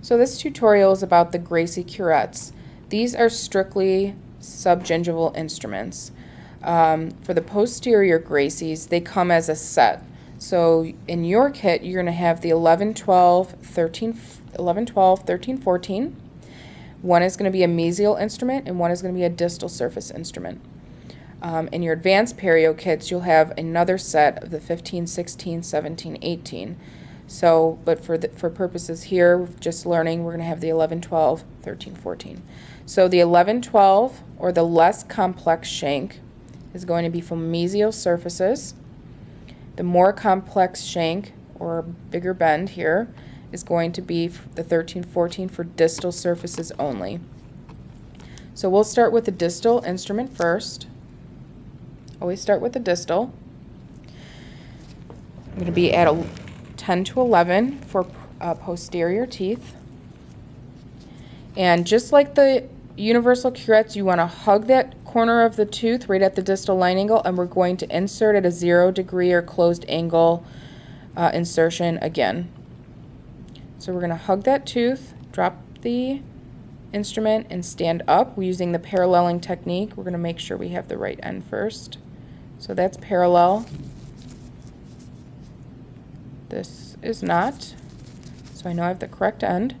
So this tutorial is about the Gracey curettes. These are strictly subgingival instruments. Um, for the posterior Graceys, they come as a set. So in your kit, you're going to have the 11, 12, 13, 11, 12, 13, 14. One is going to be a mesial instrument and one is going to be a distal surface instrument. Um, in your advanced perio kits, you'll have another set of the 15, 16, 17, 18. So, but for, the, for purposes here, just learning, we're going to have the 11, 12, 13, 14. So the 11, 12, or the less complex shank, is going to be from mesial surfaces. The more complex shank, or bigger bend here, is going to be the 13, 14 for distal surfaces only. So we'll start with the distal instrument first. Always start with the distal. I'm going to be at a 10 to 11 for uh, posterior teeth. And just like the universal curettes, you want to hug that corner of the tooth right at the distal line angle, and we're going to insert at a zero degree or closed angle uh, insertion again. So we're going to hug that tooth, drop the instrument, and stand up. We're using the paralleling technique. We're going to make sure we have the right end first. So that's parallel. This is not. So I know I have the correct end.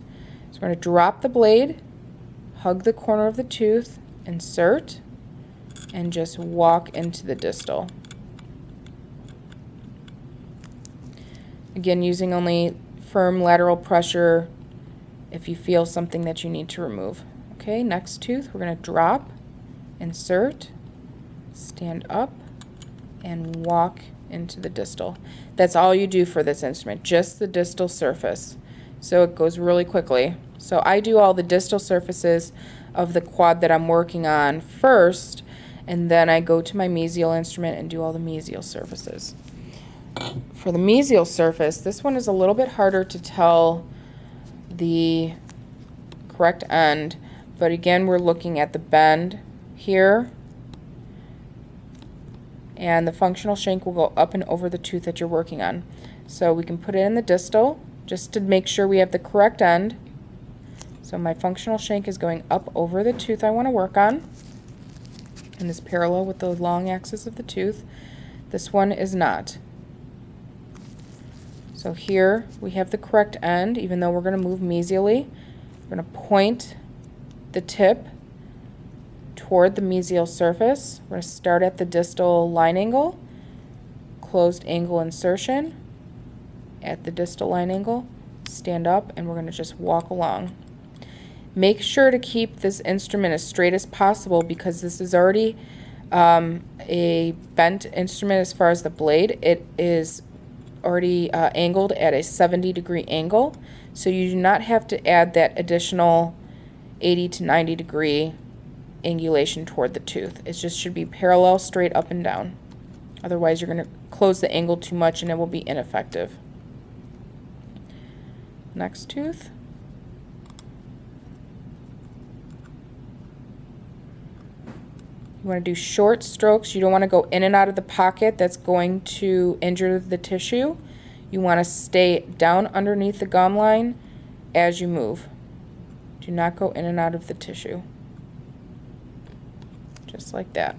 So we're going to drop the blade, hug the corner of the tooth, insert, and just walk into the distal. Again, using only firm lateral pressure if you feel something that you need to remove. Okay, next tooth, we're going to drop, insert, stand up, and walk into the distal. That's all you do for this instrument, just the distal surface. So it goes really quickly. So I do all the distal surfaces of the quad that I'm working on first, and then I go to my mesial instrument and do all the mesial surfaces. For the mesial surface, this one is a little bit harder to tell the correct end, but again, we're looking at the bend here and the functional shank will go up and over the tooth that you're working on. So we can put it in the distal just to make sure we have the correct end. So my functional shank is going up over the tooth I want to work on and is parallel with the long axis of the tooth. This one is not. So here we have the correct end, even though we're going to move mesially. We're going to point the tip toward the mesial surface. We're going to start at the distal line angle, closed angle insertion at the distal line angle, stand up, and we're going to just walk along. Make sure to keep this instrument as straight as possible because this is already um, a bent instrument as far as the blade. It is already uh, angled at a 70 degree angle, so you do not have to add that additional 80 to 90 degree angulation toward the tooth. It just should be parallel, straight up and down. Otherwise, you're going to close the angle too much and it will be ineffective. Next tooth. You want to do short strokes. You don't want to go in and out of the pocket. That's going to injure the tissue. You want to stay down underneath the gum line as you move. Do not go in and out of the tissue just like that.